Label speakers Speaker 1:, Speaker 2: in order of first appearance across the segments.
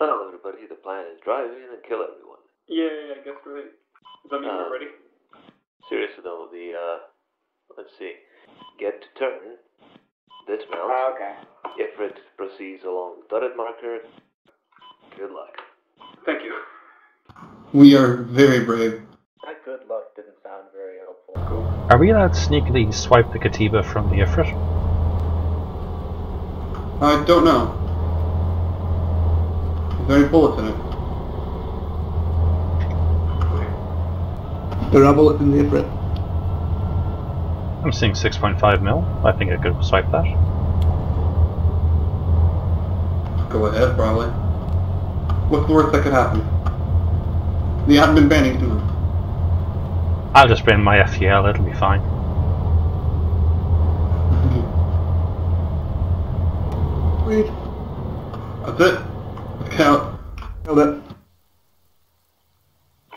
Speaker 1: Well, everybody, the plan is drive in and kill everyone.
Speaker 2: Yeah, yeah, I guess right. Does that mean
Speaker 1: Uh,
Speaker 2: we're ready?
Speaker 1: Seriously though, the uh, let's see, get to turn, dismount.
Speaker 2: Ah, okay.
Speaker 1: If it proceeds along the dotted marker, good luck.
Speaker 2: Thank you.
Speaker 3: We are very brave.
Speaker 4: That good luck didn't sound very helpful.
Speaker 5: Are we allowed to sneakily swipe the Katiba from the Ifrit?
Speaker 3: I don't know. Is there any bullets in it?
Speaker 6: There are bullets in the Ifrit.
Speaker 5: I'm seeing 6.5 mil. I think I could swipe that.
Speaker 3: Go ahead, probably. What's the worst that could happen? You haven't been banning to them.
Speaker 5: I'll just bring my FTL, it'll be fine.
Speaker 6: Sweet.
Speaker 3: That's it. Count.
Speaker 6: Killed it.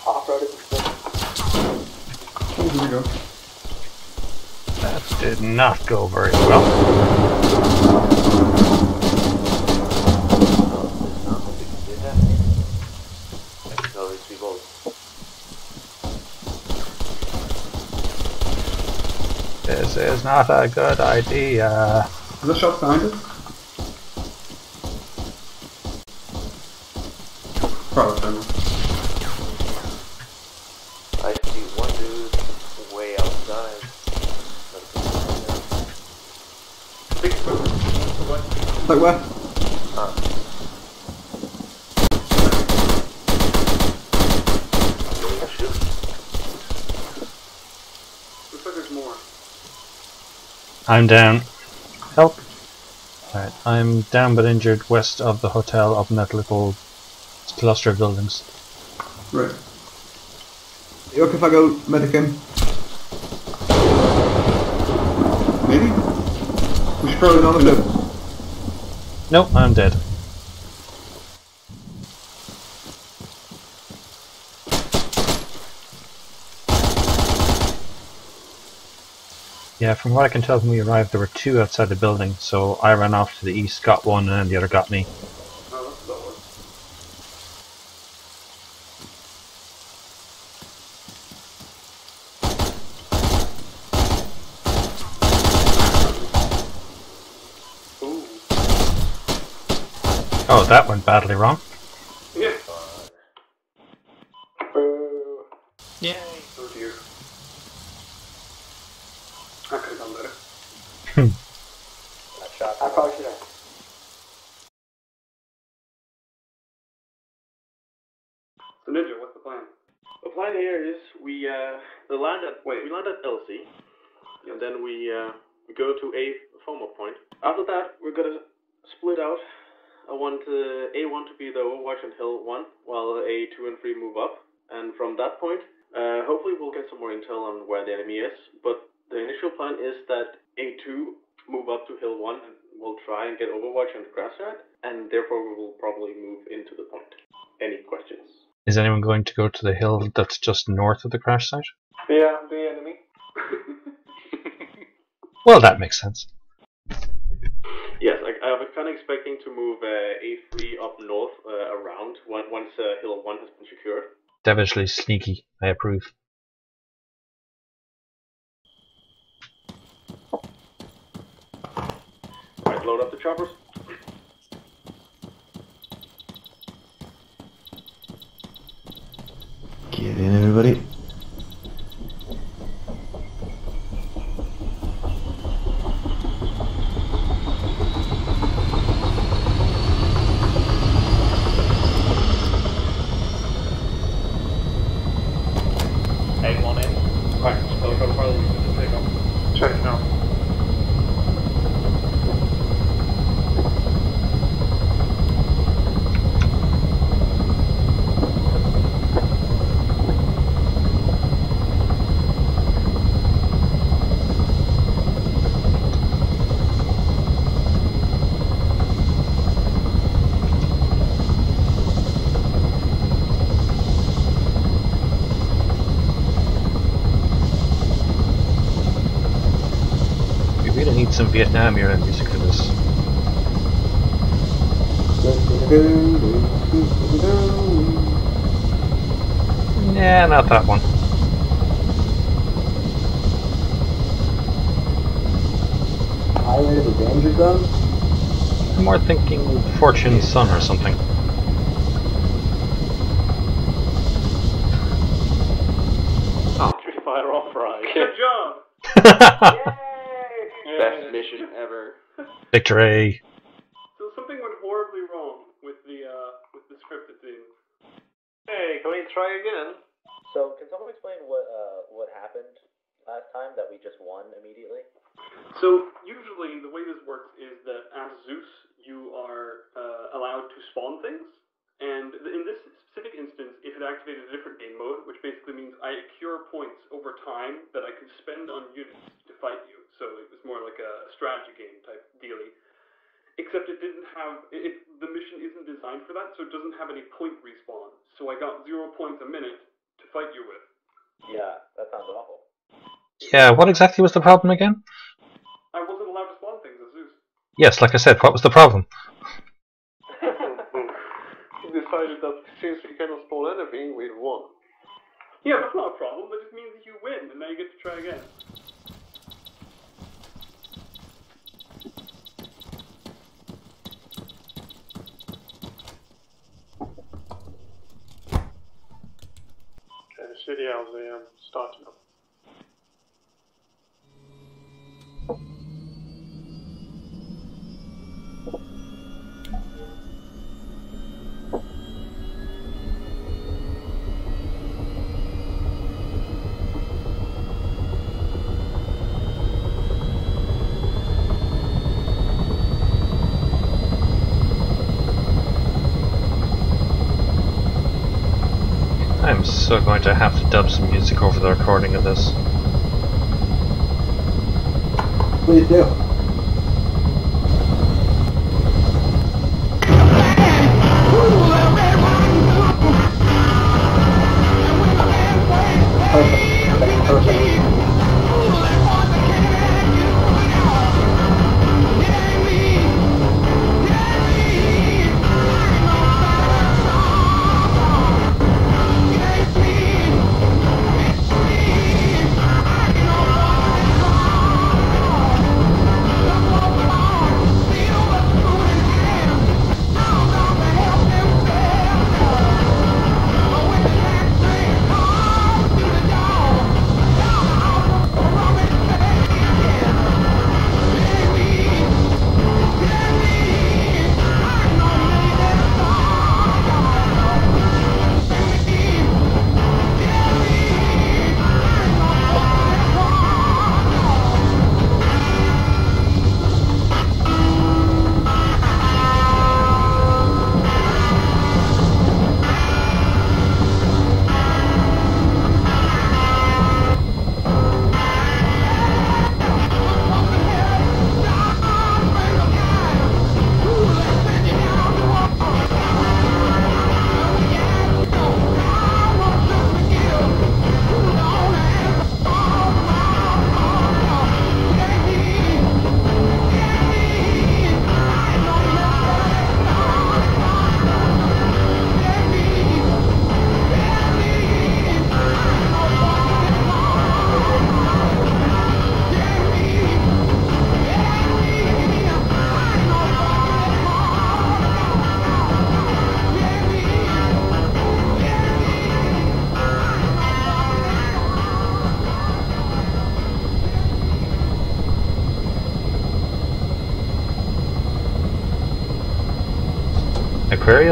Speaker 4: Off-road is
Speaker 3: Oh, here we go.
Speaker 5: That did not go very well.
Speaker 1: Oh, there's not nothing to do that. No, it's people.
Speaker 5: This is not a good idea.
Speaker 3: Is the shots behind us? Probably. behind us.
Speaker 1: I see one dude way outside.
Speaker 2: Big foot. What?
Speaker 6: Like where?
Speaker 1: Huh.
Speaker 2: Looks like there's more.
Speaker 5: I'm down. Help. Alright, I'm down but injured west of the hotel up in that little cluster of buildings.
Speaker 6: Right. You okay if I go medic him?
Speaker 3: Maybe? We should probably not have
Speaker 5: Nope, I'm dead. Yeah, from what I can tell when we arrived, there were two outside the building, so I ran off to the east, got one, and the other got me.
Speaker 2: Oh, that's that one. Ooh.
Speaker 5: Oh, that went badly wrong.
Speaker 2: Yeah.
Speaker 4: Boo.
Speaker 5: Yay.
Speaker 2: Oh dear. I could have done better.
Speaker 4: That shot. I probably should have.
Speaker 2: So Ninja, what's the plan?
Speaker 7: The plan here is we uh the land at wait we land at LC, and then we uh we go to a FOMO point. After that, we're gonna split out. I want uh, A1 to be the Overwatch and Hill 1, while A2 and 3 move up. And from that point, uh, hopefully we'll get some more intel on where the enemy is. But the initial plan is that A2 move up to Hill 1 and we'll try and get Overwatch and Grassrod, and therefore we will probably move into the point. Any questions?
Speaker 5: Is anyone going to go to the hill that's just north of the crash site?
Speaker 4: Yeah, the enemy.
Speaker 5: Well, that makes sense.
Speaker 7: Yes, I, I was kind of expecting to move uh, A3 up north uh, around when, once uh, Hill 1 has been secured.
Speaker 5: Devilishly sneaky. I approve.
Speaker 7: Right, load up the choppers.
Speaker 8: Get in, everybody.
Speaker 5: Vietnam era music for this. Nah, not that one.
Speaker 6: Highway the Danger Zone?
Speaker 5: I'm more thinking Fortunate Son or something.
Speaker 1: Oh. Fire off, right?
Speaker 2: Good job!
Speaker 1: Best.
Speaker 5: Victory.
Speaker 2: So something went horribly wrong with the uh with the script it seems.
Speaker 1: Hey, can we try again?
Speaker 8: So, can someone explain what uh what happened last time that we just won immediately?
Speaker 2: So usually the way this works is that as Zeus you are uh, allowed to spawn things, and in this specific instance, it had activated a different game mode, which basically means I accrue points over time that I could spend on units to fight you. So it was more like a strategy game type dealy. Except it didn't have it, it, the mission isn't designed for that, so it doesn't have any point respawn. So I got zero points a minute to fight you with.
Speaker 8: Yeah, that sounds awful.
Speaker 5: Yeah, what exactly was the problem again?
Speaker 2: I wasn't allowed to spawn things as Zeus.
Speaker 5: Yes, like I said, what was the problem?
Speaker 1: He decided that since we cannot spawn anything, we won.
Speaker 2: Yeah, that's not a problem. That just means that you win, and now you get to try again.
Speaker 4: Okay, the city how's the um, starting up.
Speaker 5: So going to have to dub some music over the recording of this.
Speaker 6: Please do. Perfect.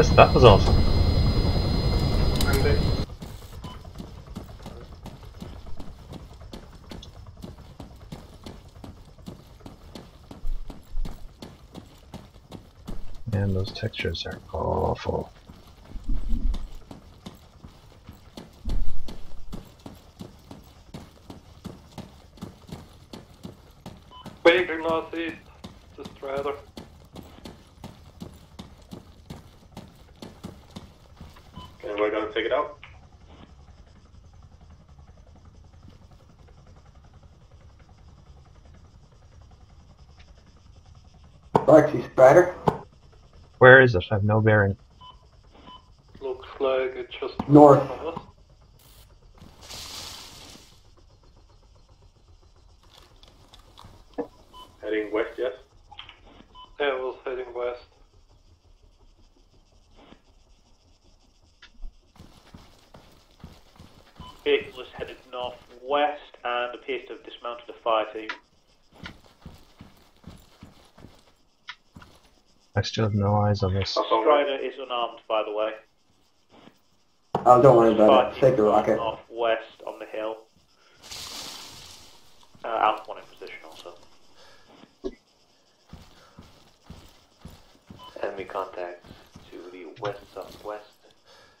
Speaker 5: Aquarius, that was awesome. Man, those textures are awful.
Speaker 4: Beacon northeast, just rather.
Speaker 2: do I gotta take it out?
Speaker 6: Galaxy Spider.
Speaker 5: Where is it? I have no bearing.
Speaker 4: Looks like it's just
Speaker 6: north.
Speaker 4: north
Speaker 7: Heading west, yes?
Speaker 4: Yeah, it was heading west.
Speaker 1: Vehicle is headed northwest and appears to have dismounted a fire team.
Speaker 5: I still have no eyes on this.
Speaker 1: Strider is unarmed, by the way.
Speaker 6: Oh, don't worry
Speaker 1: Fire
Speaker 6: about it. Take the
Speaker 1: is
Speaker 6: rocket.
Speaker 1: Northwest on the hill. Uh, Alpha 1 in position also. Enemy contacts to the west southwest,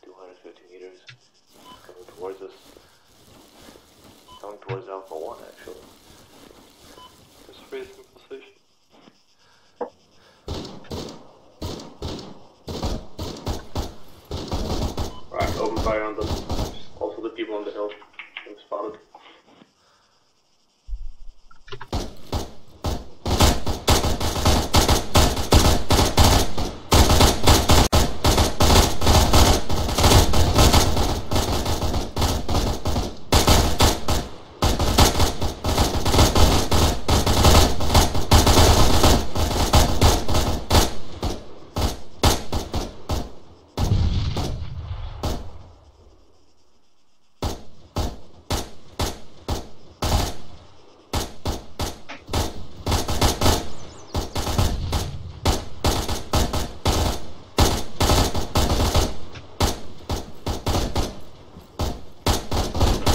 Speaker 1: 250 meters. Coming towards us. Coming towards Alpha 1 actually.
Speaker 4: Just freezing position.
Speaker 7: Right, open fire on them. Also the people on the hill. Been spotted.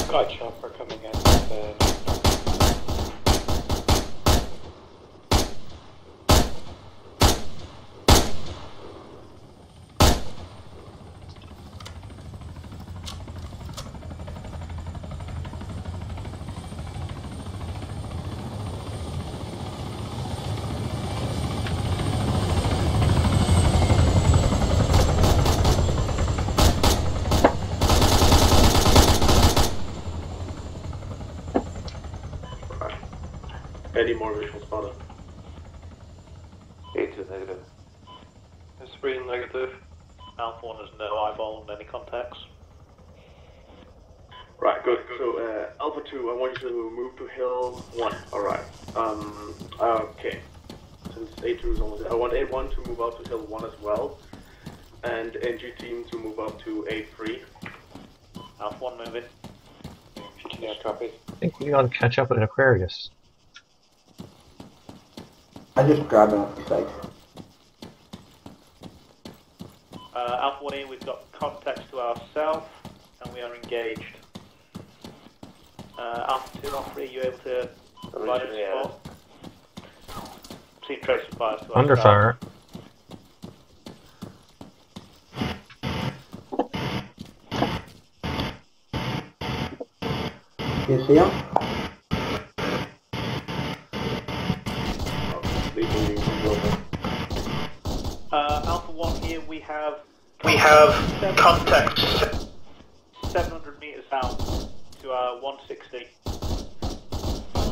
Speaker 4: Got chopper coming in. Uh,
Speaker 7: Right. Any more visual spotted?
Speaker 1: A2 negative.
Speaker 4: it's three negative.
Speaker 1: Alpha 1 has no eyeball on any contacts.
Speaker 7: Right, good. So, uh, Alpha 2, I want you to move to Hill 1. Alright. Um, okay. Since A2 is almost I want A1 to move out to Hill 1 as well. And NG team to move up to A3.
Speaker 1: Alpha 1 moving.
Speaker 4: Yeah, copy.
Speaker 5: I think we ought to catch up with an Aquarius.
Speaker 6: I just grabbed him off the site.
Speaker 1: Uh, Alpha 1 here, we've got contacts to our south, and we are engaged. Uh, Alpha 2, Alpha 3, are you able to provide us
Speaker 8: yeah.
Speaker 1: support? Seen tracer fires to
Speaker 5: Under
Speaker 1: south.
Speaker 5: fire.
Speaker 6: You see him?
Speaker 7: Leaving you from Wilbur.
Speaker 1: Uh, Alpha 1 here, we have...
Speaker 9: We have
Speaker 1: seven- to uh, our 160.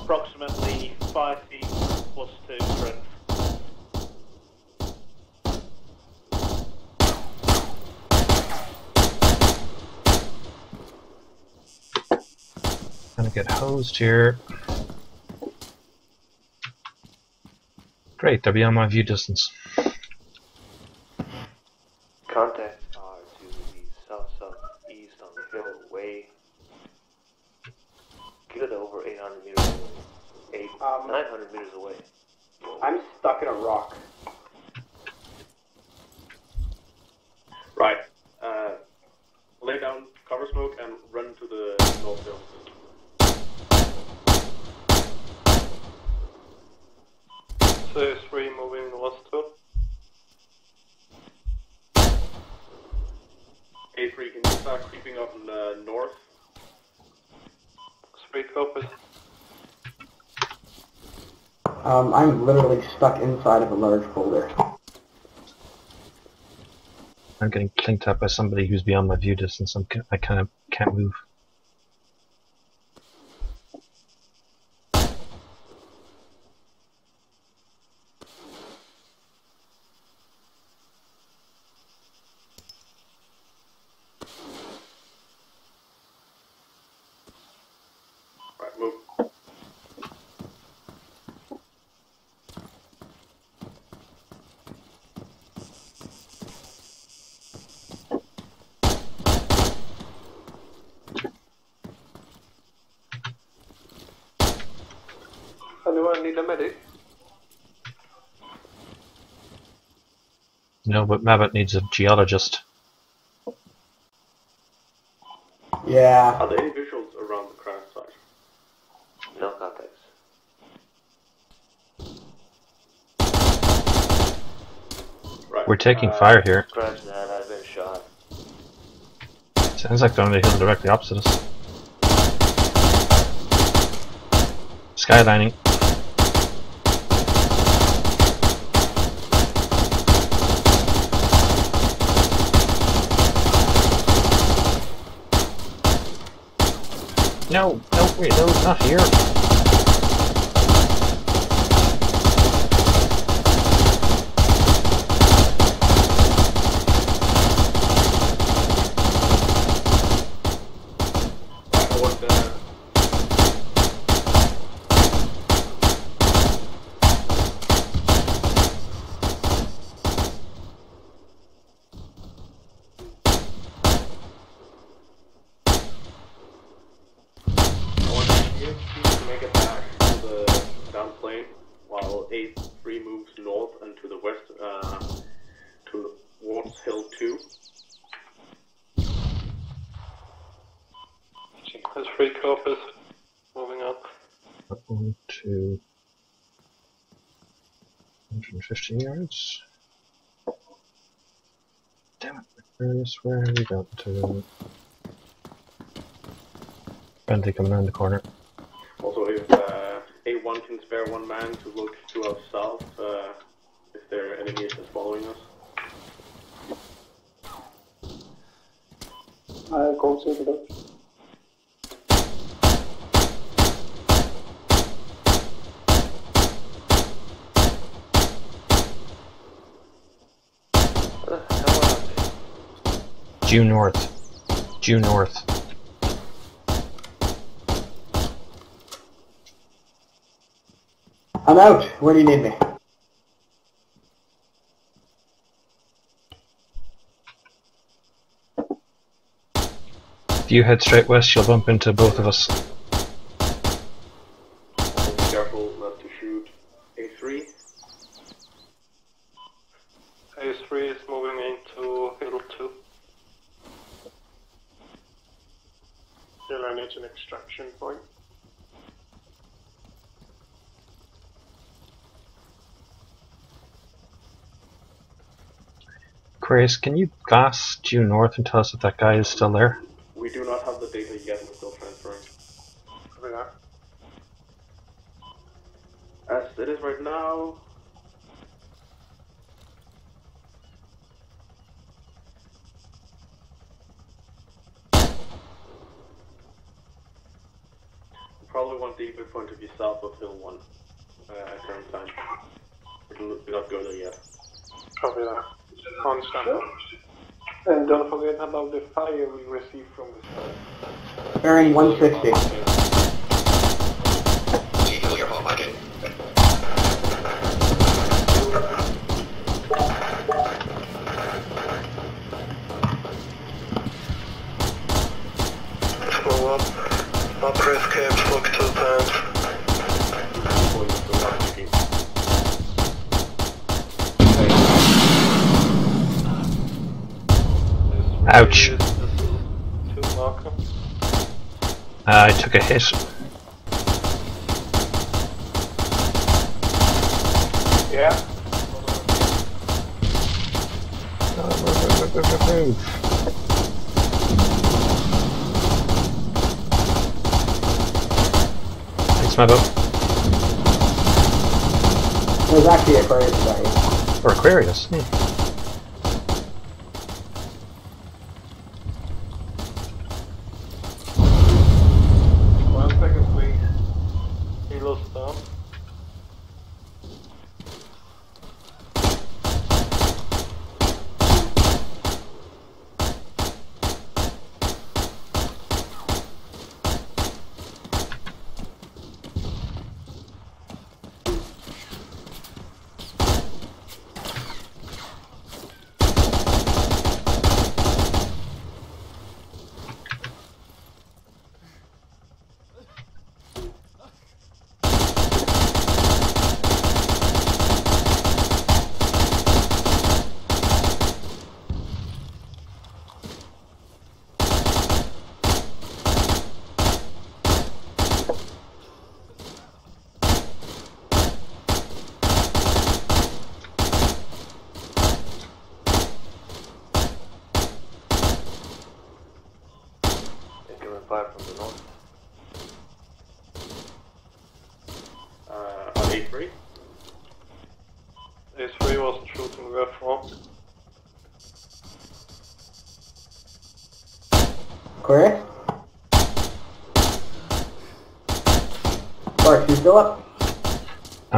Speaker 1: Approximately 5 feet plus 2 strength.
Speaker 5: Gonna get hosed here. Great, they're beyond my view distance.
Speaker 1: Contacts are to the south southeast on the hill way. Good over 800 meters away. Eight,
Speaker 6: Um,
Speaker 1: 900 meters away.
Speaker 6: I'm stuck in a rock.
Speaker 7: Right. Uh, lay down cover smoke and run to the north hill.
Speaker 4: So three moving north too.
Speaker 7: A3, can you start creeping up in the north?
Speaker 4: Three copies.
Speaker 6: Um, I'm literally stuck inside of a large boulder.
Speaker 5: I'm getting clinked up by somebody who's beyond my view distance. I'm, I kind of can't move.
Speaker 1: Anyone need a medic?
Speaker 5: No, but Mabbott needs a geologist.
Speaker 6: Yeah.
Speaker 7: Are there any visuals around the crash site?
Speaker 1: No contacts.
Speaker 7: Right.
Speaker 5: We're taking
Speaker 7: uh,
Speaker 5: fire here.
Speaker 1: Scratch that, I've been shot.
Speaker 5: Sounds like they're on the hill directly opposite us. Skylining. No, no, wait, no, not here.
Speaker 7: I would, uh, I want EXP to make it back to the down plane while A3 moves north and to the west uh, towards Hill 2.
Speaker 4: There's three coppers moving up.
Speaker 5: One, two, 150 yards. Damn it, where's where have we got to? Bentley coming around the corner.
Speaker 7: Also, if uh, A1 can spare one man to look to our south, uh, if there are enemies that's following us.
Speaker 4: I'll go to the left.
Speaker 1: What the hell are they?
Speaker 5: Due north. Due north.
Speaker 6: I'm out. Where do you need me?
Speaker 5: If you head straight west, you'll bump into both of us.
Speaker 7: Also, be careful not to shoot A3.
Speaker 4: A3 is moving into Hill 2. Still I need an extraction point.
Speaker 5: Chris, can you glass due north and tell us if that guy is still there?
Speaker 7: We do not have the data yet, we're still transferring.
Speaker 4: Copy that.
Speaker 7: As it is right now, we probably want the evac point to be south of Hill 1 uh, at current time. We do do not go there yet.
Speaker 4: Copy that. On standby. And don't forget about the fire we received from the side.
Speaker 6: Bearing 160.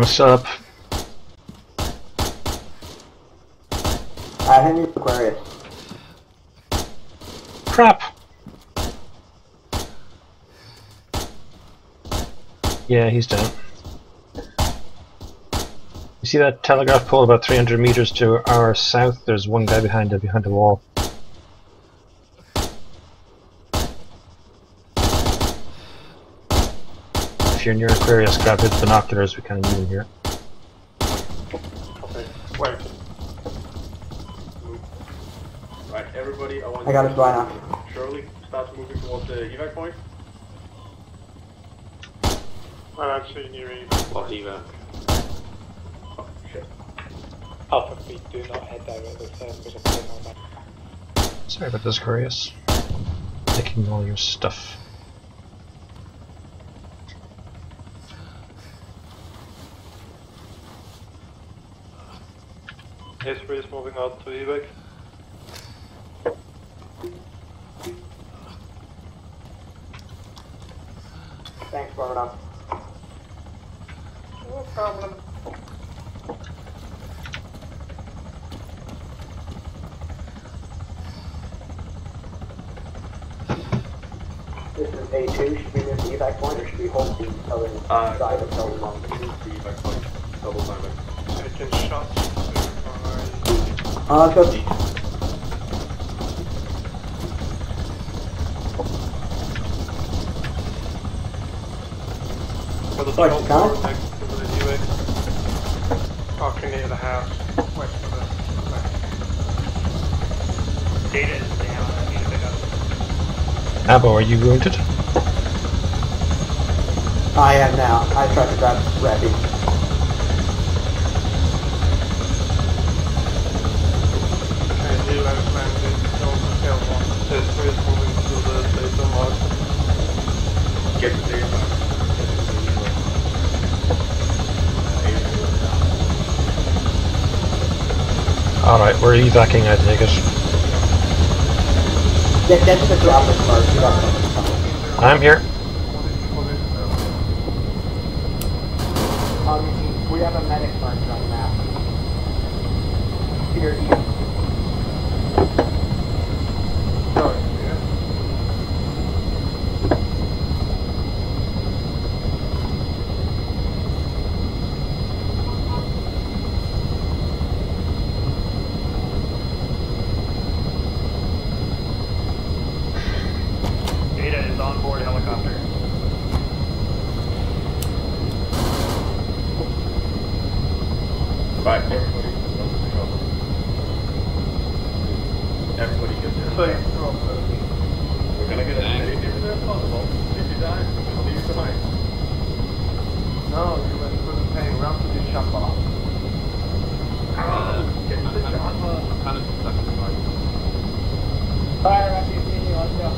Speaker 6: Still up. I hit Aquarius.
Speaker 5: Crap! Yeah, he's down. You see that telegraph pole about 300 meters to our south? There's one guy behind it, behind the wall. If you're near Aquarius, grab his binoculars, we kind of need him here.
Speaker 4: Okay, wait.
Speaker 7: Right, everybody, I want
Speaker 6: I got
Speaker 7: you
Speaker 6: his
Speaker 7: to-
Speaker 6: binoc.
Speaker 7: Shirley starts moving towards the evac point.
Speaker 4: I'm actually near E.
Speaker 7: What evac? Oh, shit.
Speaker 4: Alpha feet, do not head there at the same bit of on that.
Speaker 5: Sorry about this, Aquarius. Taking all your stuff.
Speaker 4: A3 is moving out to evac.
Speaker 6: Thanks, Barbara.
Speaker 4: No problem.
Speaker 6: This is A2. Should we move the evac point or should we hold the southern
Speaker 7: Uh,
Speaker 6: side of Southern
Speaker 7: Move to the evac point. Double timing.
Speaker 4: Taking shots. By-
Speaker 6: Uh.
Speaker 4: For the
Speaker 6: Sorry,
Speaker 4: top
Speaker 6: Connor?
Speaker 4: floor next to the evac. Parking near the house. West of the.
Speaker 10: Data is down. I need to pick up.
Speaker 5: Abo, are you wounded?
Speaker 6: I am now. I tried to grab Rappy.
Speaker 5: We're evacing, I take it.
Speaker 6: Get, get to the dropper first. We got something coming.
Speaker 5: I'm here.
Speaker 6: Um, we have a medic on the map. Here, east.
Speaker 10: Data is on board helicopter.
Speaker 7: Right, everybody. go to the shuttle. Everybody get there. We're gonna get as many people as possible. If you die, we'll leave you behind.
Speaker 4: No, you went to the thing. Run to the shop off.
Speaker 7: Get to the shuttle. I'm kind of stuck in the line.
Speaker 6: Fire, Rappy, let's go.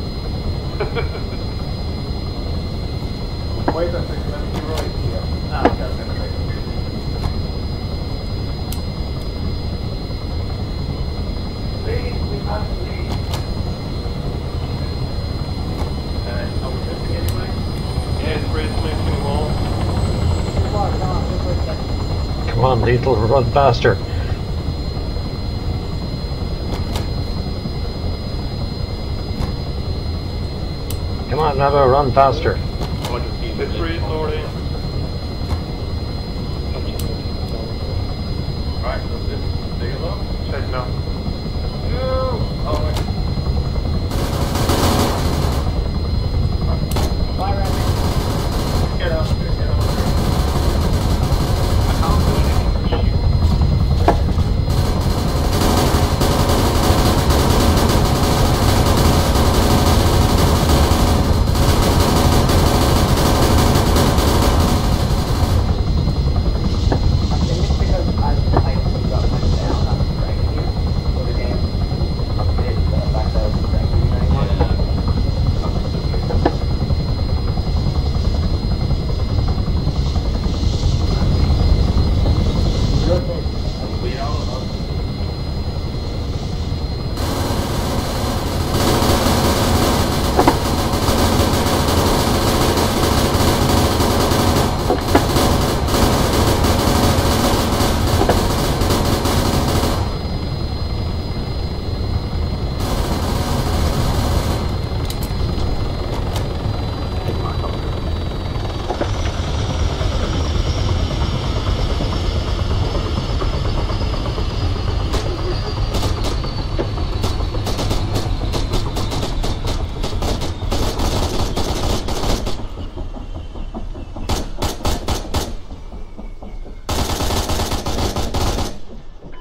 Speaker 4: Wait a second, let me right here.
Speaker 10: Ah, got it.
Speaker 7: Uh, are we missing anybody?
Speaker 4: A3 is making wall.
Speaker 5: Lethal, run faster. Come on, Nabo, run faster.
Speaker 7: I want to see the
Speaker 4: A3 is loading.
Speaker 7: Alright, that's it. Stay alone.
Speaker 4: Check now.
Speaker 7: Oh, wait. Get out there, get out there. I can't do anything. Shoot.
Speaker 6: I think it's because I, I got my down. I'm right here. For the game.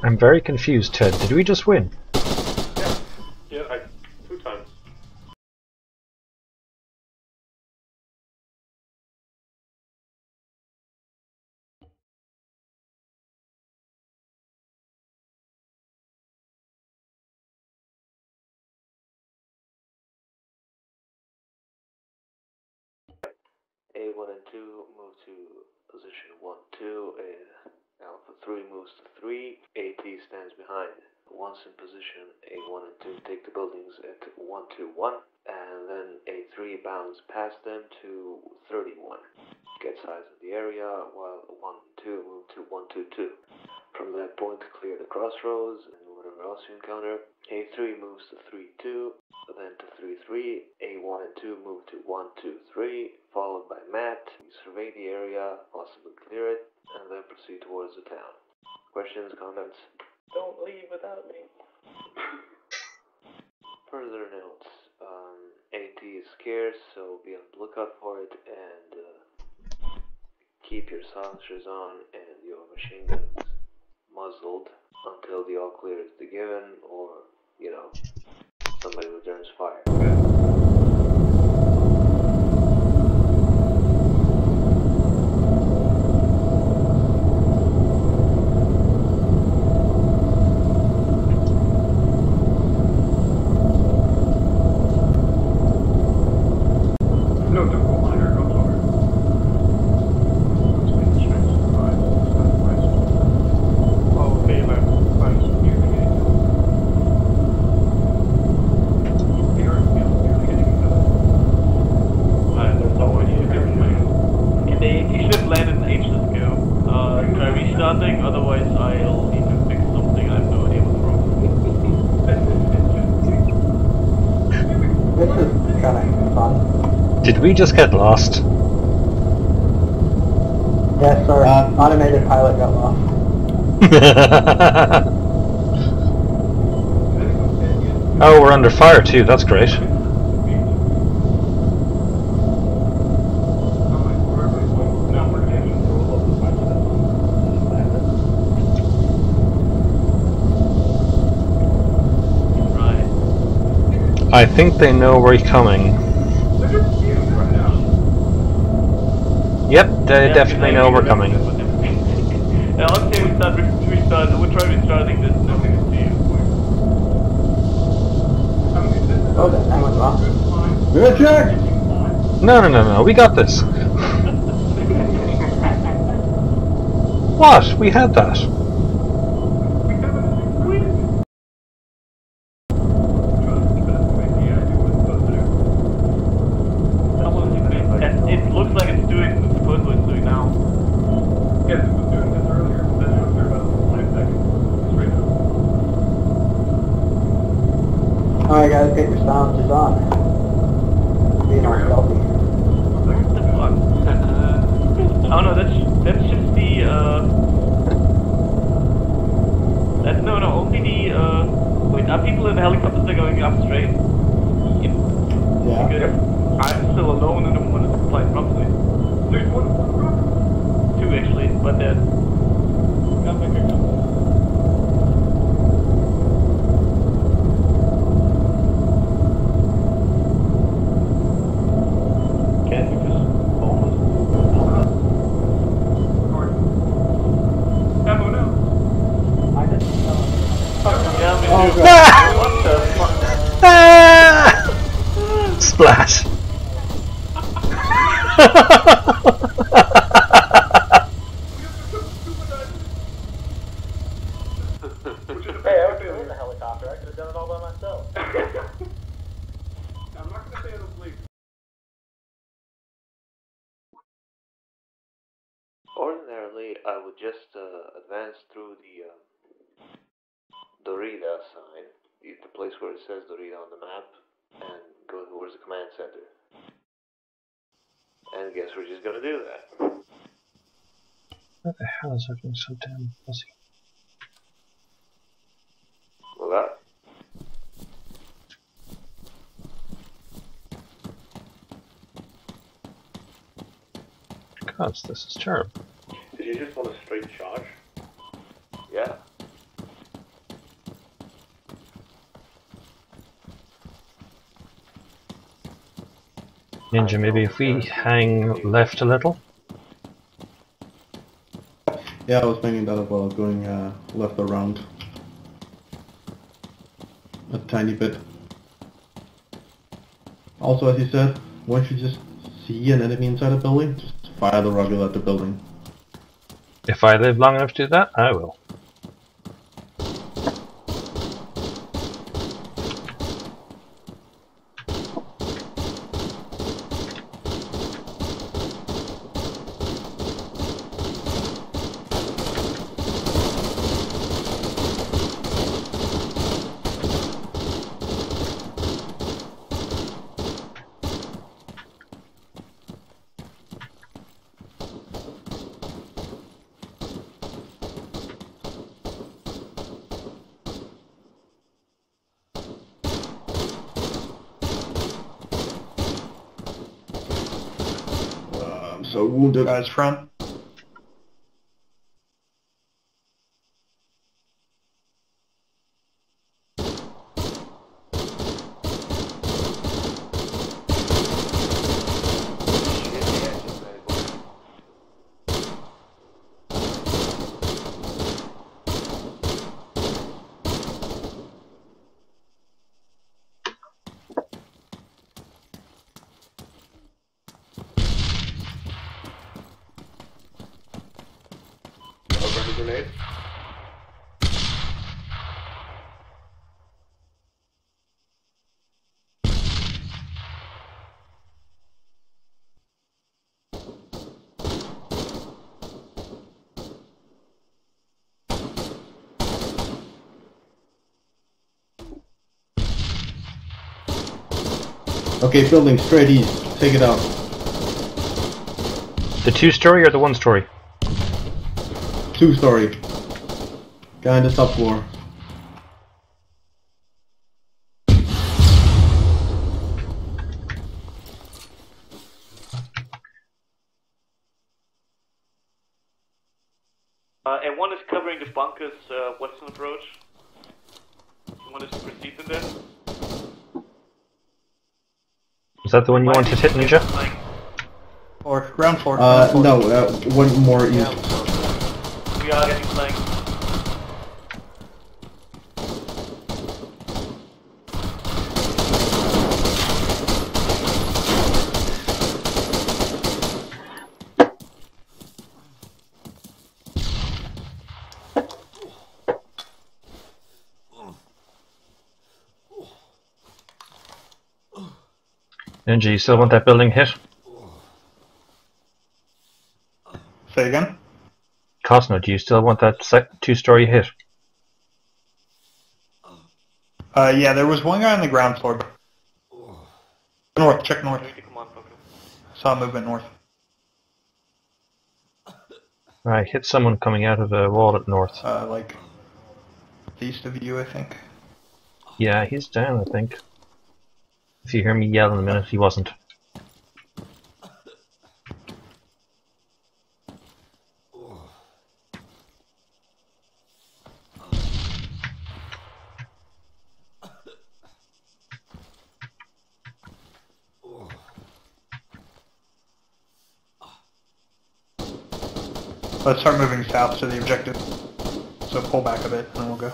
Speaker 5: I'm very confused, Ted. Did we just win?
Speaker 7: Yeah, I, two times.
Speaker 1: A1 and 2 move to position 1, 2, and Alpha 3 moves to 3, Stands behind. Once in position, A1 and 2 take the buildings at 1, 2, 1, and then A3 bounds past them to 31. Gets eyes on the area, while 1 2 move to 1, 2, 2. From that point, clear the crossroads and whatever else you encounter. A3 moves to 3, 2, then to 3, 3. A1 and 2 move to 1, 2, 3, followed by Matt. You survey the area, possibly clear it, and then proceed towards the town. Questions, comments? Further notes. Um, AT is scarce, so be on the lookout for it, and uh, keep your silencers on and your machine guns muzzled until the all clear is given, or, you know, somebody returns fire.
Speaker 2: No, don't go higher, go lower.
Speaker 7: Oh, okay, left. Fine. Uh, there's no way you can
Speaker 10: Can they, you should land in H, let's go. Uh, try restarting, otherwise I'll need to fix something, I have no idea what's wrong.
Speaker 6: This is kind of fun.
Speaker 5: Did we just get lost?
Speaker 6: Yes, sir. Uh, um, Automated pilot got lost.
Speaker 5: oh, we're under fire too. That's great. I think they know we're coming. Yep, they
Speaker 10: Yeah,
Speaker 5: definitely know we're coming.
Speaker 10: yeah, let's say we start, re- restart, we'll try restarting this, nothing to see.
Speaker 6: Oh, that time went wrong.
Speaker 3: Good check!
Speaker 5: No, no, no, no. We got this. what? We had that.
Speaker 10: It looks like it's doing the supposed what it's doing now.
Speaker 2: Yes, it was doing this earlier, then after about five seconds, it's right now.
Speaker 6: Alright guys, get your silencers on. Being all stealthy.
Speaker 10: What the fuck? oh no, that's that's just the uh. That's no no only the uh. Wait, are people in the helicopters that are going up straight?
Speaker 6: Yeah.
Speaker 10: Good. I'm still alone and I'm gonna fly properly.
Speaker 2: There's one, one rock.
Speaker 10: Two actually, but they're
Speaker 2: Not my pickup.
Speaker 7: Can't you just almost
Speaker 2: Ammo now.
Speaker 10: yeah, me
Speaker 6: Oh,
Speaker 10: too.
Speaker 6: God.
Speaker 10: What the fuck?
Speaker 5: Ah! Splash.
Speaker 8: Hey, I was in the helicopter. I could have done it all by myself.
Speaker 2: I'm not gonna say I don't believe.
Speaker 1: Ordinarily, I would just uh, advance through the uh, Dorida sign, the, the place where it says Dorida on the map, and go towards the command center. And guess we're just gonna do that.
Speaker 5: Why the hell is everything so damn fuzzy?
Speaker 1: Well, that.
Speaker 5: God, this is terrible.
Speaker 7: Did you just want a straight charge?
Speaker 5: Ninja, maybe if we hang left a little.
Speaker 11: Yeah, I was thinking that as well, going uh, left around. A tiny bit. Also, as you said, once you just see an enemy inside a building, just fire the rifle at the building.
Speaker 5: If I live long enough to do that, I will.
Speaker 11: Um, so wounded.
Speaker 12: Guys front.
Speaker 7: Over the grenade.
Speaker 11: Okay, building straight east. Take it out.
Speaker 5: The two story or the one story?
Speaker 11: Two story. Guy on the top floor.
Speaker 10: Uh, and one is covering the bunker's uh, western approach. One is to proceed in there.
Speaker 5: Is that the one you wanted to hit, Ninja?
Speaker 12: Floor. Ground floor.
Speaker 11: Uh,
Speaker 12: ground floor.
Speaker 11: no, uh, one more east.
Speaker 10: We
Speaker 5: Ninja, you still want that building hit?
Speaker 12: Say again.
Speaker 5: Cosmo, do you still want that two story hit?
Speaker 12: Uh, yeah, there was one guy on the ground floor. North, check north. Saw movement north.
Speaker 5: I hit someone coming out of the wall at north.
Speaker 12: Uh, like east of you, I think.
Speaker 5: Yeah, he's down, I think. If you hear me yell in a minute, he wasn't.
Speaker 12: Let's start moving south to the objective. So pull back a bit, and we'll go.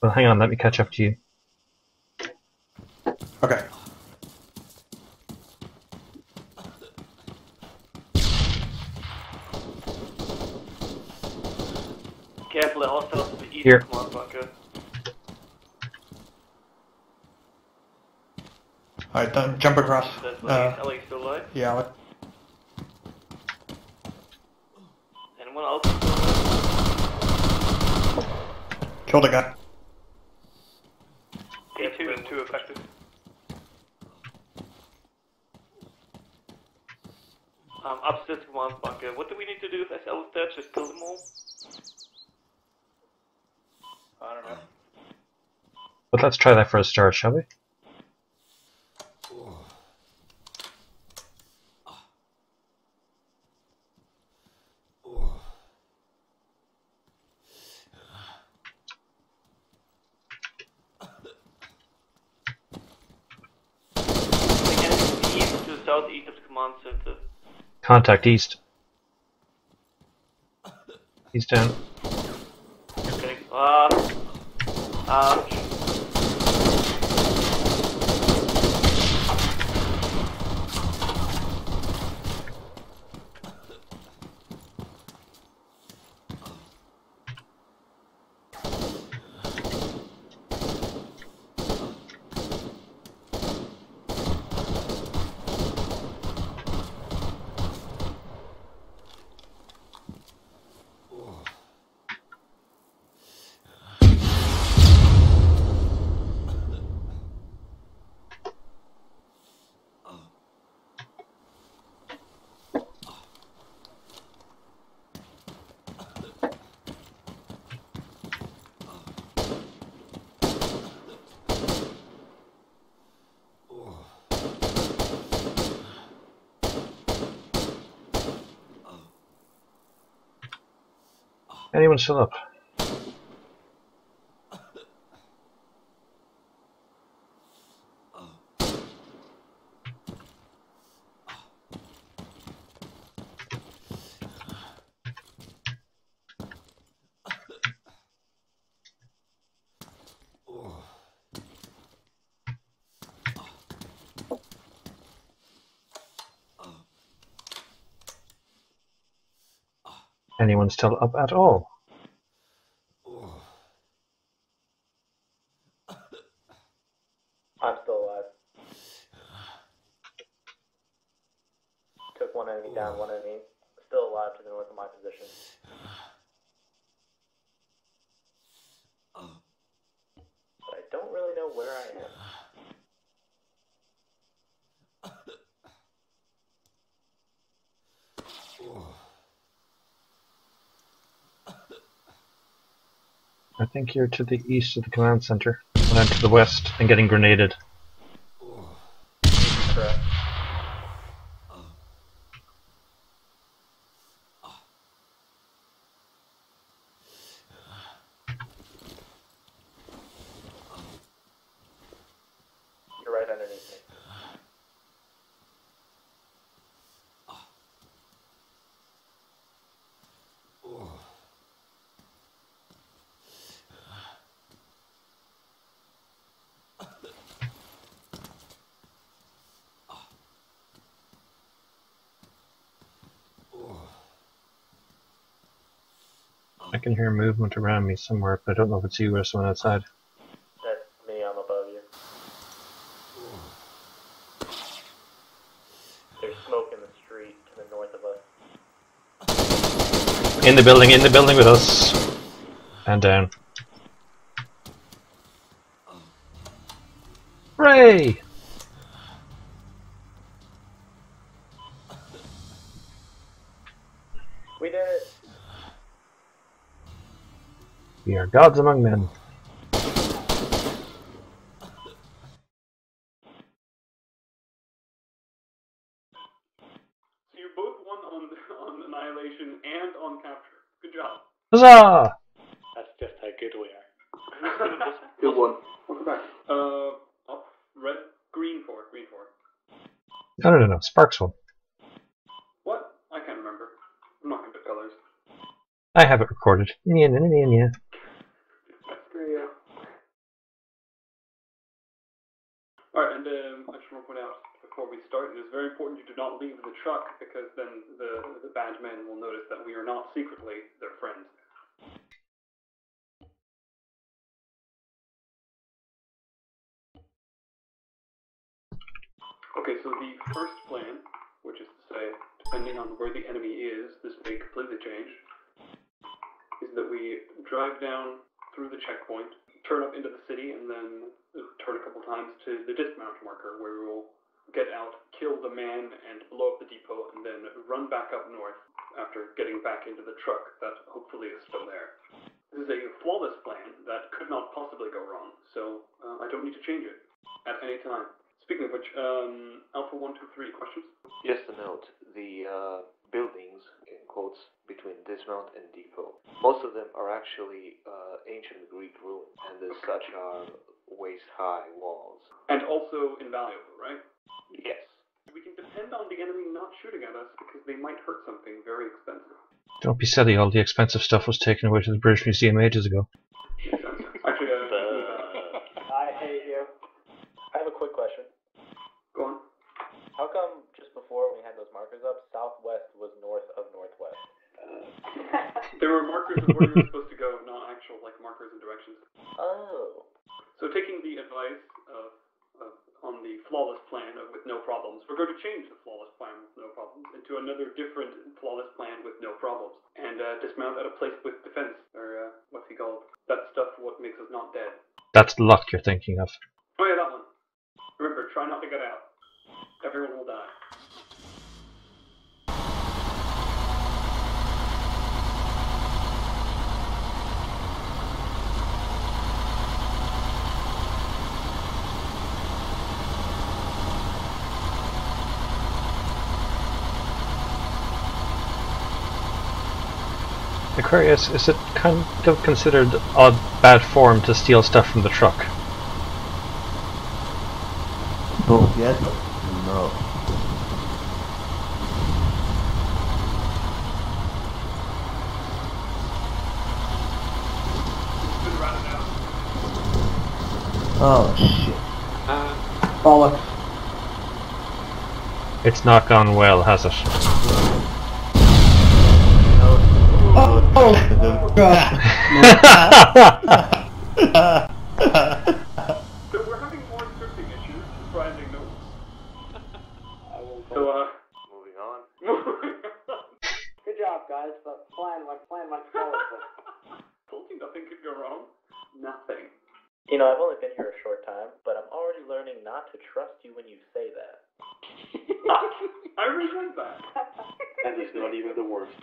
Speaker 5: Well, hang on, let me catch up to you.
Speaker 12: Okay.
Speaker 10: Careful, the hostiles to the
Speaker 5: Here.
Speaker 10: bunker.
Speaker 12: Alright, then jump across.
Speaker 10: That's
Speaker 12: Uh,
Speaker 10: uh, still alive.
Speaker 12: yeah, Alec.
Speaker 10: Anyone else still alive?
Speaker 12: Killed a guy.
Speaker 10: K2 is two effective. Um, upstairs one bunker. What do we need to do if SL is dead? Just kill them all?
Speaker 13: I don't know.
Speaker 5: But let's try that for a start, shall we?
Speaker 10: southeast of command center.
Speaker 5: Contact east. He's down.
Speaker 10: Okay. Ah. 啊
Speaker 5: Anyone still up? Anyone still up at all?
Speaker 8: I'm still alive. Took one enemy down, one enemy still alive to the north of my position. But I don't really know where I am.
Speaker 5: I think you're to the east of the command center, and I'm to the west and getting grenaded.
Speaker 8: Correct. You're right underneath me.
Speaker 5: I can hear movement around me somewhere, but I don't know if it's you or someone outside.
Speaker 8: That's me, I'm above you. There's smoke in the street to the north of us.
Speaker 5: In the building, in the building with us. And down. Hooray!
Speaker 8: We did it!
Speaker 5: We are gods among men.
Speaker 2: So you both won on on annihilation and on capture. Good job.
Speaker 5: Huzzah!
Speaker 6: That's just how good we are.
Speaker 4: Good one. Welcome back.
Speaker 2: Uh, up red, green for green for.
Speaker 5: No, no, no, no. Sparks one.
Speaker 2: What? I can't remember. I'm not good at colors.
Speaker 5: I have it recorded. Yeah, yeah, yeah, yeah.
Speaker 2: Yeah. Alright, and um, I just want to point out before we start, it is very important you do not leave the truck because then the, the bad men will notice that we are not secretly their friends. Okay, so the first plan, which is to say, depending on where the enemy is, this may completely change, is that we drive down through the checkpoint, turn up into the city, and then turn a couple times to the dismount marker, where we will get out, kill the man, and blow up the depot, and then run back up north after getting back into the truck that hopefully is still there. This is a flawless plan that could not possibly go wrong, so uh, I don't need to change it at any time. Speaking of which, um, Alpha 123, questions?
Speaker 1: Yes, a note, the uh, buildings, in quotes, between dismount and depot, most of them are actually uh, ancient Greek ruins, and as such are waist-high walls.
Speaker 2: And also invaluable, right?
Speaker 1: Yes.
Speaker 2: We can depend on the enemy not shooting at us because they might hurt something very expensive.
Speaker 5: Don't be silly, all the expensive stuff was taken away to the British Museum ages ago.
Speaker 2: Actually, uh,
Speaker 6: I hate you.
Speaker 8: I have a quick question.
Speaker 2: go on.
Speaker 8: How come just before we had those markers up, southwest was north of northwest?
Speaker 2: There were markers of where you were supposed to go, not actual like markers and directions.
Speaker 8: Oh.
Speaker 2: So taking the advice of, of on the flawless plan of with no problems, we're going to change the flawless plan with no problems into another different flawless plan with no problems, and uh, dismount at a place with defense, or uh, what's he called? That stuff what makes us not dead.
Speaker 5: That's luck you're thinking of.
Speaker 2: Yeah, that one. Remember, try not to get out. Everyone will die.
Speaker 5: Aquarius, is it kind of considered odd bad form to steal stuff from the truck?
Speaker 11: Both yes no. Oh shit.
Speaker 3: Uh, Bollocks.
Speaker 5: It's not gone well, has it?
Speaker 3: Oh, oh god.
Speaker 2: So we're having more scripting issues, surprising no. so uh,
Speaker 1: Moving on.
Speaker 6: Good job, guys. But plan went plan went flawlessly.
Speaker 2: told you nothing could go wrong. Nothing.
Speaker 8: You know, I've only been here a short time, but I'm already learning not to trust you when you say that.
Speaker 2: I resent that.
Speaker 7: And it's not even the worst.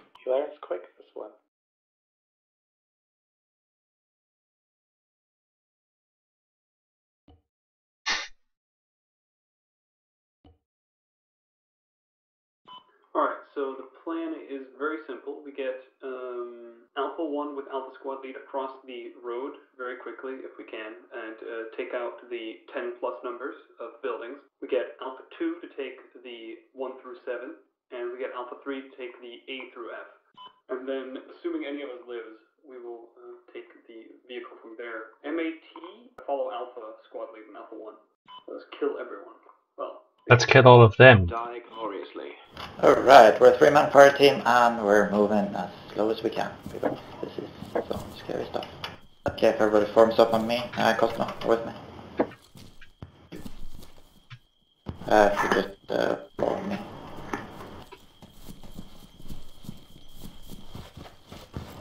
Speaker 2: So the plan is very simple. We get um, Alpha 1 with Alpha Squad lead across the road very quickly, if we can, and uh, take out the 10 plus numbers of buildings. We get Alpha 2 to take the 1 through 7, and we get Alpha 3 to take the A through F. And then, assuming any of us lives, we will uh, take the vehicle from there. MAT, follow Alpha Squad lead and Alpha 1. Let's kill everyone. Well,
Speaker 5: Let's kill all of them.
Speaker 14: Alright, we're a three-man fire team and we're moving as slow as we can this is some scary stuff. Okay, if everybody forms up on me, uh, Cosmo, with me. Uh, if you just uh, follow me.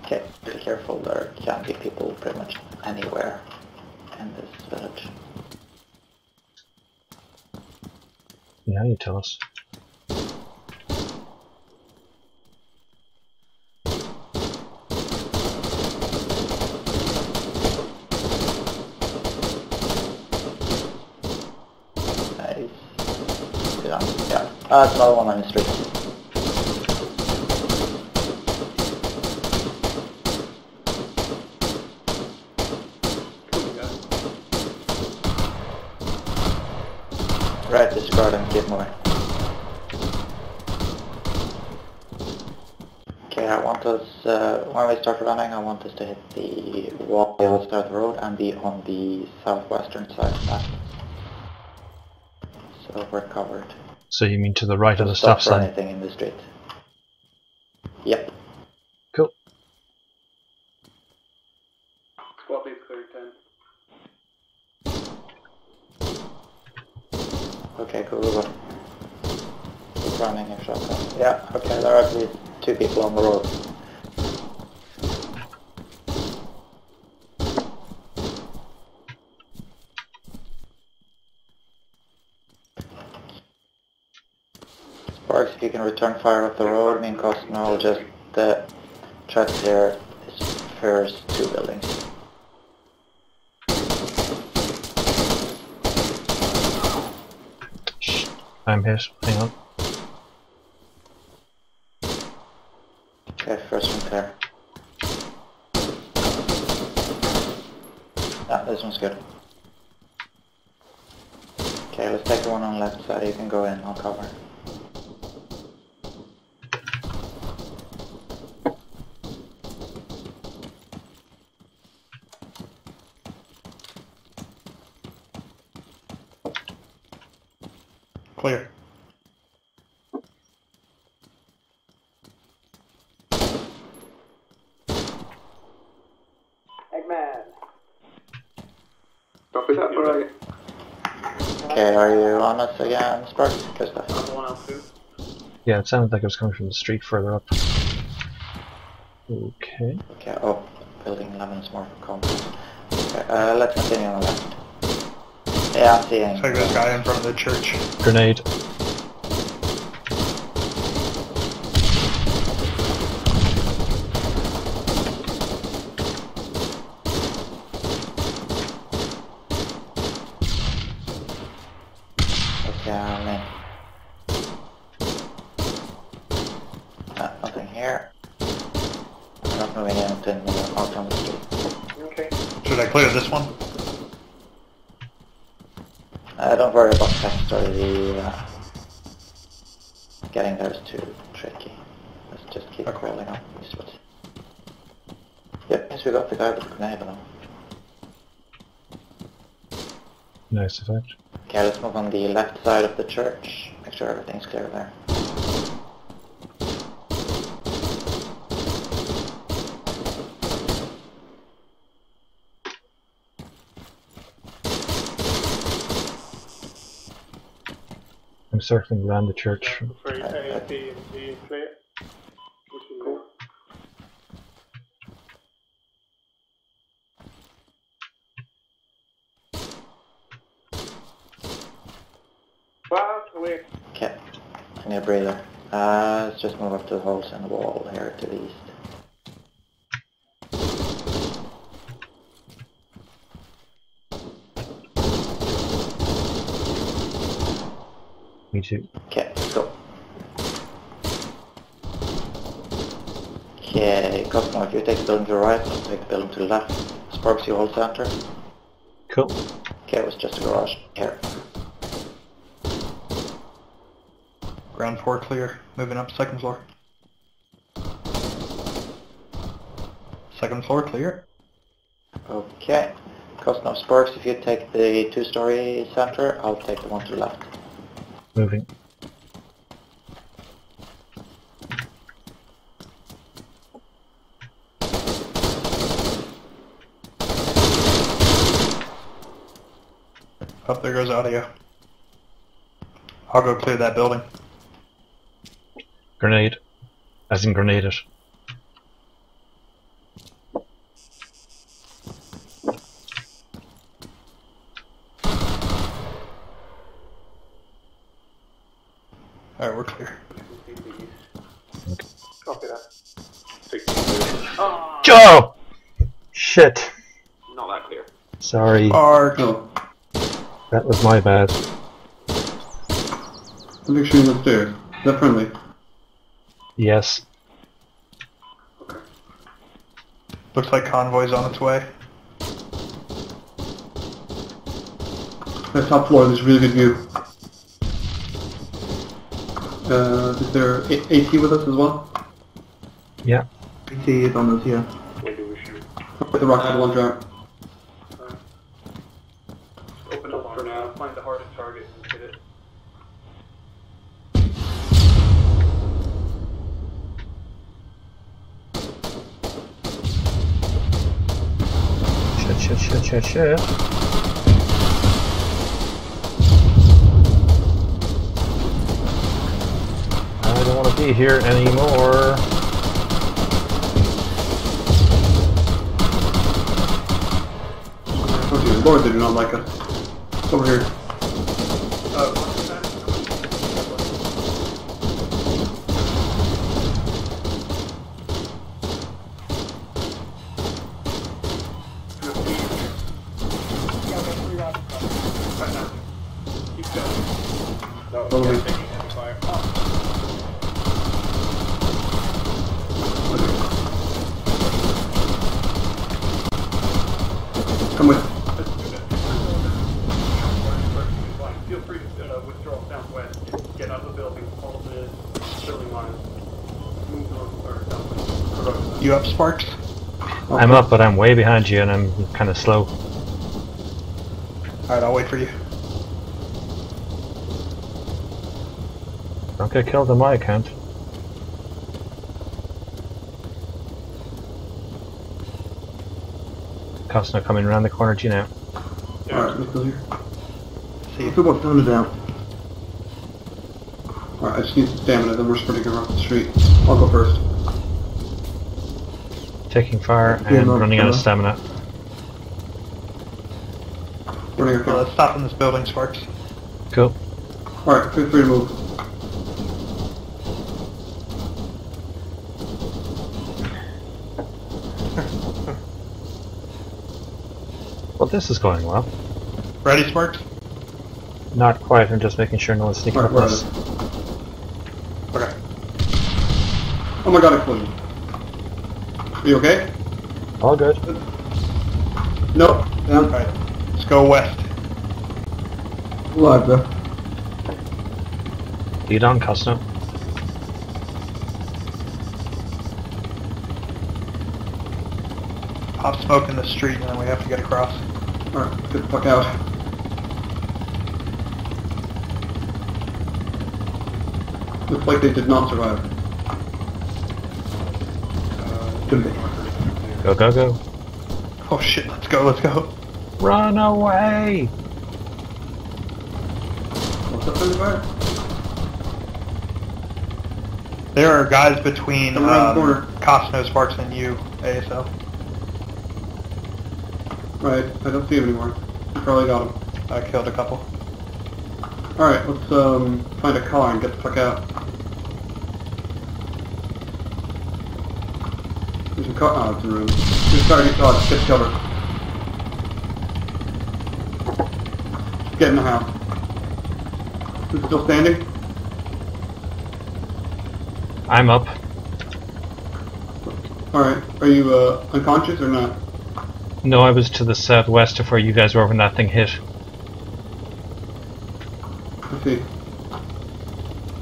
Speaker 14: Okay, be careful, there can be people pretty much anywhere in this village.
Speaker 5: Yeah, you tell us.
Speaker 14: Uh, it's another one on the street. Right, discard and keep moving. Okay, I want us, uh, when we start running, I want us to hit the wall on the other side of the road and be on the southwestern side of that. So we're covered.
Speaker 5: So you mean to the right of the
Speaker 14: Don't
Speaker 5: stop
Speaker 14: stop
Speaker 5: sign?
Speaker 14: anything in the street. Yep.
Speaker 5: Cool.
Speaker 2: squad lead clear 10.
Speaker 14: Okay, cool. Keep running your shotgun. Yeah, okay, there are at two people on the road. Sparks, if you can return fire off the road, Cosmo will just uh, try to first two buildings.
Speaker 5: Shh, I'm hit. Hang on.
Speaker 14: Okay, first one clear. Yeah, this one's good. Okay, let's take the one on the left side. You can go in, I'll cover.
Speaker 12: Clear.
Speaker 6: Eggman.
Speaker 4: Copy that, alright.
Speaker 14: Okay, are you on us again, Spark? Good stuff.
Speaker 2: One.
Speaker 5: Yeah, it sounded like it was coming from the street further up. Okay.
Speaker 14: Okay, oh, building 11 is more common. Okay, uh, let's continue on the left. Yeah, I'm seeing.
Speaker 12: So this guy in front of the church.
Speaker 5: Grenade.
Speaker 14: Okay, I'm in. Uh, nothing here. I'm not moving anything out on the street.
Speaker 4: Okay.
Speaker 12: Should I clear this one?
Speaker 14: Uh, don't worry about backstory, the, uh, getting there is too tricky. Let's just keep crawling up eastwards. Yep, yes, we got the guy with the grenade now.
Speaker 5: Nice effect.
Speaker 14: Okay, let's move on the left side of the church. Make sure everything's clear there.
Speaker 5: I'm circling around the church.
Speaker 4: Sorry, A, B, and D clear. Cool. Well, clear.
Speaker 14: Okay, I need a breather. Uh, let's just move up to the holes in the wall here to the east.
Speaker 5: Me too.
Speaker 14: Okay, let's go. Okay, Cosmo, if you take the building to the right, I'll take the building to the left. Sparks, you hold center.
Speaker 5: Cool.
Speaker 14: Okay, it was just a garage. Here.
Speaker 12: Ground floor clear. Moving up second floor. Second floor clear.
Speaker 14: Okay. Cosmo Sparks, if you take the two-story center, I'll take the one to the left.
Speaker 5: Moving.
Speaker 12: Up there goes audio. I'll go clear that building.
Speaker 5: Grenade. As in grenade it.
Speaker 12: Alright, we're clear.
Speaker 4: Copy that. Oh.
Speaker 5: Joe! Shit.
Speaker 7: Not that clear.
Speaker 5: Sorry.
Speaker 12: Spark!
Speaker 5: That was my bad.
Speaker 3: Something shooting upstairs. Is that friendly?
Speaker 5: Yes.
Speaker 12: Looks like convoy's on its way.
Speaker 3: That top floor, there's a really good view. Uh, is there A- AT with us as well?
Speaker 5: Yeah.
Speaker 3: AT is on us, yeah.
Speaker 2: Maybe we should
Speaker 3: With the rocket launcher. out.
Speaker 2: open up for now, find the hardest target and hit it.
Speaker 5: Shit, shit, shit, shit, shit. Be here anymore.
Speaker 3: Oh dear lord, they do not like us. Over here. Follow me. Come with.
Speaker 2: Feel free to uh, withdraw southwest, get out of the building, follow the building lines, move north or southwest.
Speaker 12: You up, Sparks?
Speaker 5: I'm up, but I'm way behind you and I'm kind of slow.
Speaker 12: Alright, I'll wait for you.
Speaker 5: Don't get killed on my account. Costner coming around the corner to you now.
Speaker 3: Alright, we're go here.
Speaker 12: See you.
Speaker 3: Football stamina down. Alright, I just need some stamina, then we're sprinting across the street. I'll go first.
Speaker 5: Taking fire
Speaker 3: Yeah,
Speaker 5: and
Speaker 3: no,
Speaker 5: running out of stamina.
Speaker 3: Running
Speaker 12: Yeah,
Speaker 3: across.
Speaker 12: let's stop in this building, Sparks.
Speaker 5: Cool.
Speaker 3: Alright, feel free to move.
Speaker 5: Well, this is going well.
Speaker 12: Ready, Sparks?
Speaker 5: Not quite, I'm just making sure no one's sneaking
Speaker 3: Alright,
Speaker 5: up on us.
Speaker 3: Okay. Oh my god, I flew. Are you okay?
Speaker 5: All good.
Speaker 3: Nope. Down.
Speaker 12: Alright, let's go west.
Speaker 3: Alive though.
Speaker 5: You done, Costner.
Speaker 12: Pop smoke in the street and then we have to get across.
Speaker 3: Alright, let's get the fuck out. Looks like they did not survive. Couldn't.
Speaker 5: Go, go, go.
Speaker 12: Oh shit, let's go, let's go.
Speaker 5: Run away!
Speaker 3: What's up, friendly fire?
Speaker 12: There are guys between
Speaker 3: Come around the
Speaker 12: um,
Speaker 3: corner.
Speaker 12: Sparks, and you, ASL.
Speaker 3: Right, I don't see him anymore. You probably got him.
Speaker 12: I killed a couple.
Speaker 3: Alright, let's um find a car and get the fuck out. There's a car. Oh, it's a room. A car. Get caught. Get cover. Get in the house. Who's still standing?
Speaker 5: I'm up.
Speaker 3: Alright, are you uh, unconscious or not?
Speaker 5: No, I was to the southwest of where you guys were when that thing hit.
Speaker 3: Let's see.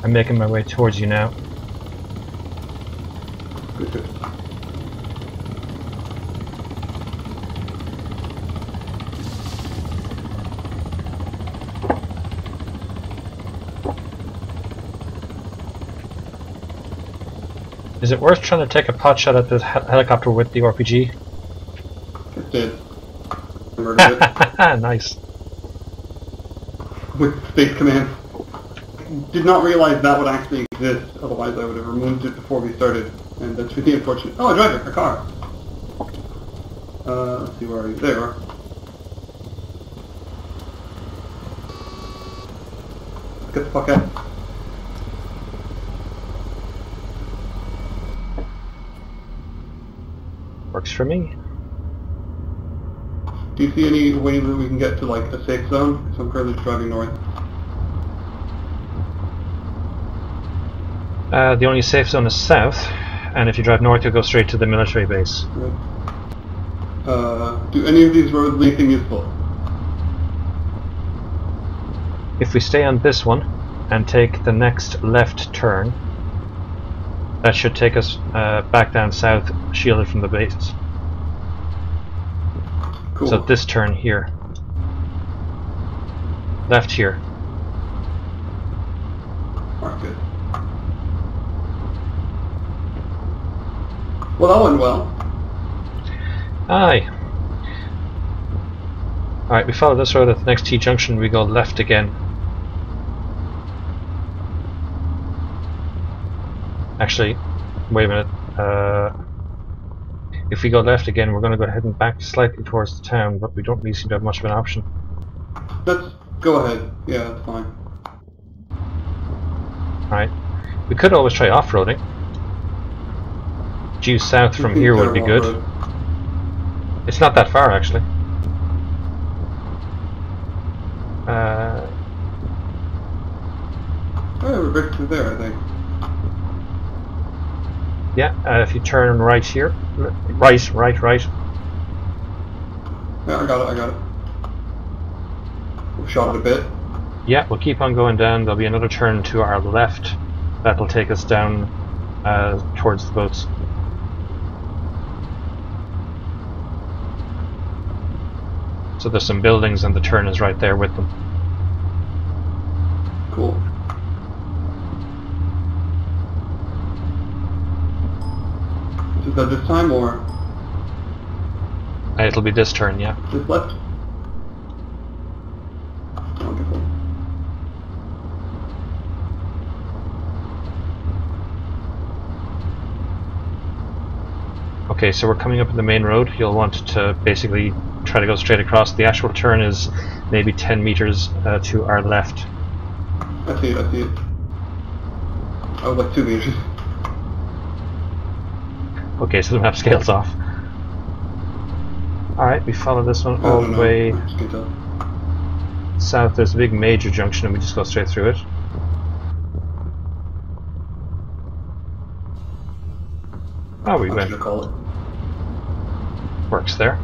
Speaker 5: I'm making my way towards you now. Is it worth trying to take a pot shot at the he- helicopter with the RPG?
Speaker 3: It did. Murdered it.
Speaker 5: nice.
Speaker 3: With Space Command. Did not realize that would actually exist, otherwise I would have removed it before we started. And that's really unfortunate. Oh, a driver, a car. Uh, let's see, where are you? There you are. Get the fuck out.
Speaker 5: Works for me.
Speaker 3: Do you see any way that we can get to like a safe zone? Because I'm currently driving north.
Speaker 5: Uh, the only safe zone is south, and if you drive north, you'll go straight to the military base.
Speaker 3: Right. Uh, do any of these roads lead anything useful?
Speaker 5: If we stay on this one and take the next left turn, that should take us uh, back down south, shielded from the base.
Speaker 3: Cool.
Speaker 5: So this turn here. Left here.
Speaker 3: Alright, good. Well, that went well.
Speaker 5: Aye. Alright, we follow this road at the next T junction, we go left again. Actually, wait a minute. Uh, if we go left again, we're going to go ahead and back slightly towards the town, but we don't really seem to have much of an option.
Speaker 3: Let's go ahead. Yeah, that's fine.
Speaker 5: Right. We could always try off-roading. Due south from here would be good. It's not that far, actually. Uh,
Speaker 3: Oh, we're back to there, I think.
Speaker 5: Yeah, uh, if you turn right here. Right, right, right.
Speaker 3: Yeah, I got it, I got it. We've shot it a bit.
Speaker 5: Yeah, we'll keep on going down. There'll be another turn to our left. That'll take us down uh, towards the boats. So there's some buildings and the turn is right there with them.
Speaker 3: Cool. That this time or
Speaker 5: Uh, It'll be this turn, yeah.
Speaker 3: this left? Wonderful.
Speaker 5: Okay, so we're coming up in the main road. You'll want to basically try to go straight across. The actual turn is maybe 10 meters uh, to our left.
Speaker 3: I see it, I see it. Was like two meters.
Speaker 5: Okay, so the map scales off. Alright, we follow this one all
Speaker 3: Oh,
Speaker 5: the way
Speaker 3: I just can't tell.
Speaker 5: south. There's a big major junction and we just go straight through it. Oh, we went.
Speaker 3: gonna call it.
Speaker 5: Works there.